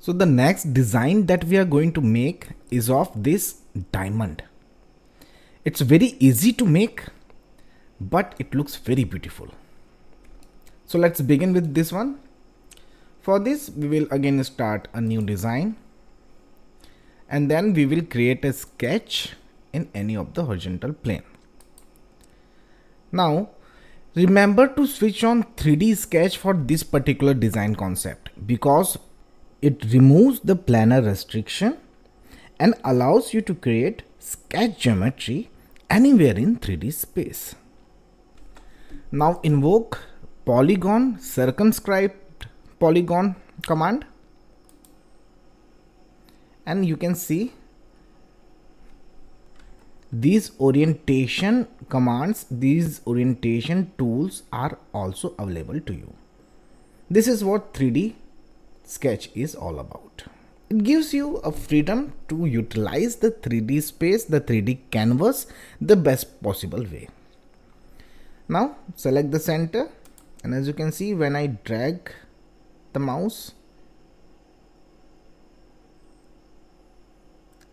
So the next design that we are going to make is of this diamond. It's very easy to make, but it looks very beautiful. So let's begin with this one. For this, we will again start a new design and then we will create a sketch in any of the horizontal plane. Now, remember to switch on 3D sketch for this particular design concept because it removes the planar restriction and allows you to create sketch geometry anywhere in 3D space. Now invoke polygon circumscribed polygon command and you can see these orientation commands these orientation tools are also available to you this is what 3d sketch is all about. It gives you a freedom to utilize the 3D space, the 3D canvas, the best possible way. Now select the center and as you can see when I drag the mouse,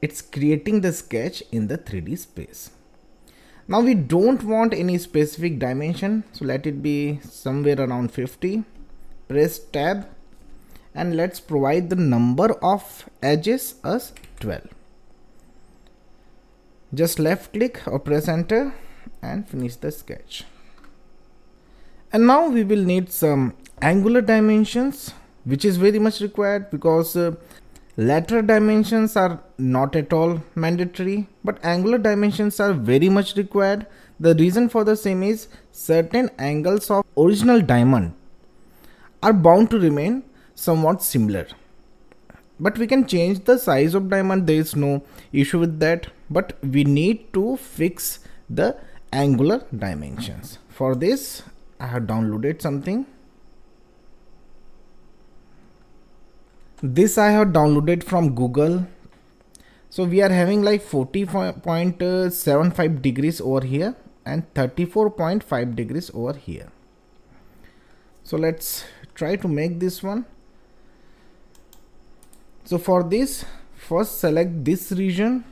it's creating the sketch in the 3D space. Now we don't want any specific dimension, so let it be somewhere around 50. Press tab and let's provide the number of edges as 12 just left click or press enter and finish the sketch. And now we will need some angular dimensions which is very much required because uh, lateral dimensions are not at all mandatory but angular dimensions are very much required. The reason for the same is certain angles of original diamond are bound to remain somewhat similar. But we can change the size of diamond. There is no issue with that. But we need to fix the angular dimensions. For this I have downloaded something. This I have downloaded from Google. So we are having like 40.75 uh, degrees over here and 34.5 degrees over here. So let's try to make this one so for this first select this region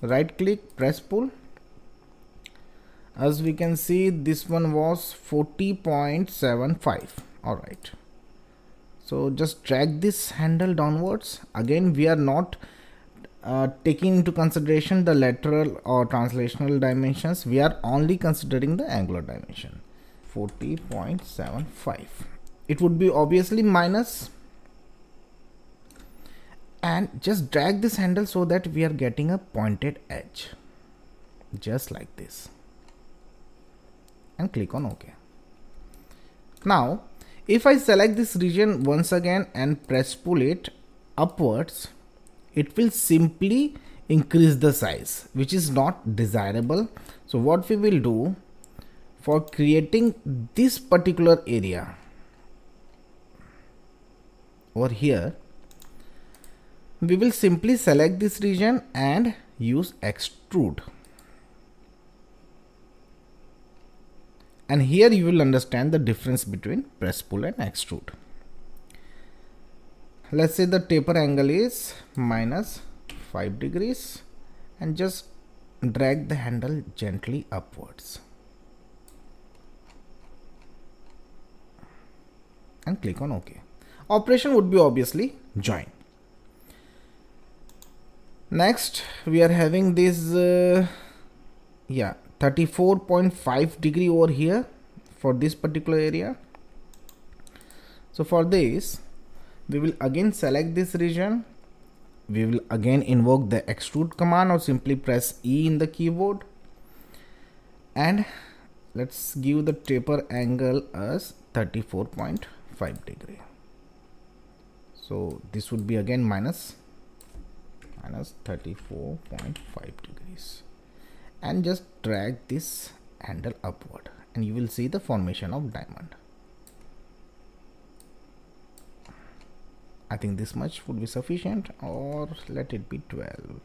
right click press pull. As we can see this one was 40.75 all right. So just drag this handle downwards. Again we are not uh, taking into consideration the lateral or translational dimensions. We are only considering the angular dimension 40.75 it would be obviously minus and just drag this handle so that we are getting a pointed edge. Just like this. And click on ok. Now if I select this region once again and press pull it upwards it will simply increase the size which is not desirable. So what we will do for creating this particular area over here we will simply select this region and use extrude. And here you will understand the difference between press pull and extrude. Let's say the taper angle is minus 5 degrees and just drag the handle gently upwards. And click on ok. Operation would be obviously join next we are having this uh, yeah 34.5 degree over here for this particular area. So for this we will again select this region. We will again invoke the extrude command or simply press E in the keyboard. And let's give the taper angle as 34.5 degree. So this would be again minus minus 34.5 degrees. And just drag this handle upward and you will see the formation of diamond. I think this much would be sufficient or let it be 12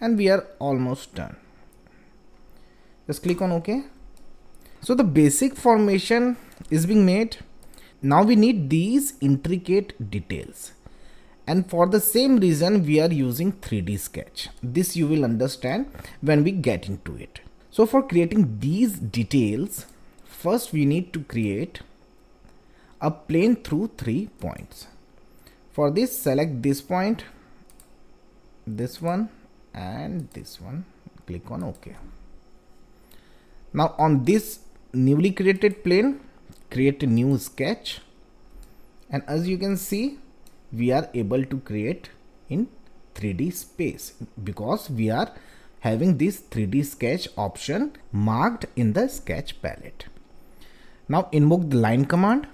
and we are almost done. Just click on ok. So the basic formation is being made. Now we need these intricate details and for the same reason we are using 3d sketch. This you will understand when we get into it. So for creating these details first we need to create a plane through three points. For this select this point this one and this one. Click on ok. Now on this newly created plane create a new sketch. And as you can see we are able to create in 3d space because we are having this 3d sketch option marked in the sketch palette. Now invoke the line command.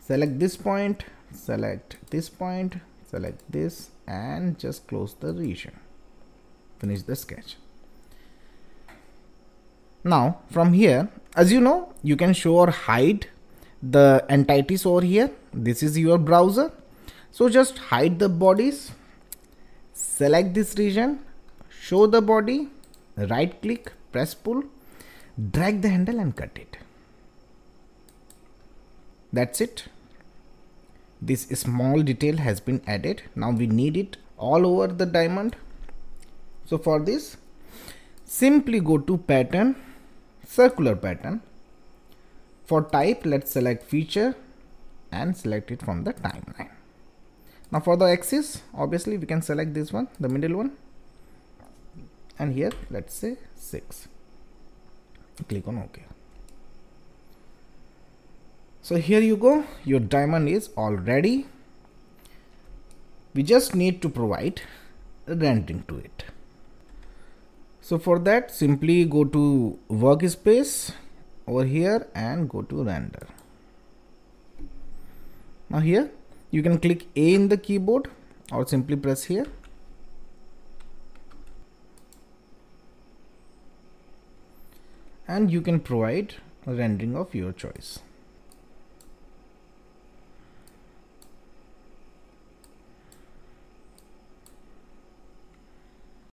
Select this point select this point select this and just close the region. Finish the sketch. Now from here as you know you can show or hide the entities over here. This is your browser. So just hide the bodies. Select this region. Show the body. Right click press pull. Drag the handle and cut it. That's it. This small detail has been added. Now we need it all over the diamond. So for this simply go to pattern circular pattern for type let's select feature and select it from the timeline. Now for the axis obviously we can select this one the middle one. And here let's say 6 click on ok. So here you go. Your diamond is all ready. We just need to provide rendering to it. So for that simply go to workspace over here and go to render. Now here you can click A in the keyboard or simply press here. And you can provide a rendering of your choice